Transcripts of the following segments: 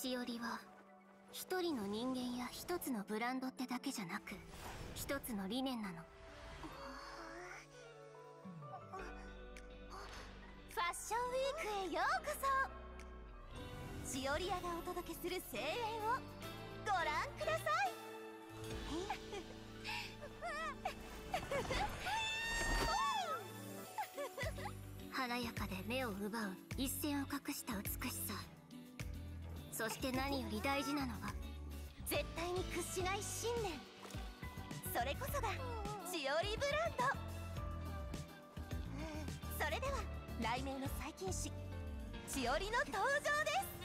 しおりは一人の人間や一つのブランドってだけじゃなく一つの理念なの。ファッションウィークへようこそ。しおり屋がお届けする声援をご覧ください。華やかで目を奪う一線を隠した美しさそして何より大事なのは絶対に屈しない信念。それこそがしおりブランド。それでは来年の最近誌しおりの登場です。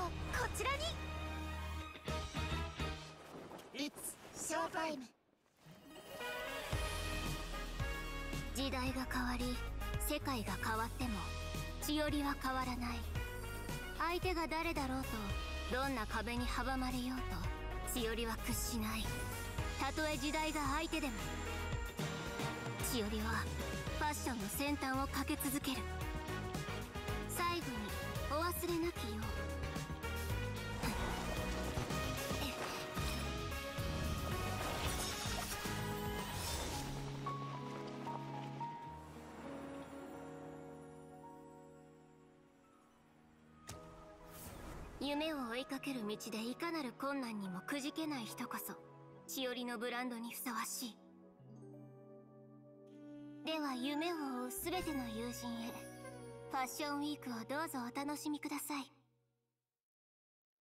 こちらに。It's showtime! 時代が変わり世界が変わっても千織は変わらない。相手が誰だろうとどんな壁に阻まれようと千織は屈しない。たとえ時代が相手でも。千織はファッションの先端を駆け続ける。最後にお忘れなきよう夢を追いかける道でいかなる困難にもくじけない人こそしおりのブランドにふさわしい。では夢を追う全ての友人へファッションウィークをどうぞお楽しみください。